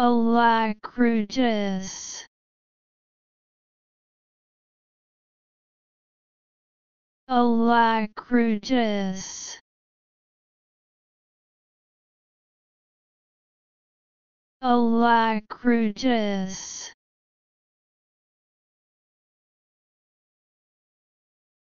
Alacritus Alacritus Alacritus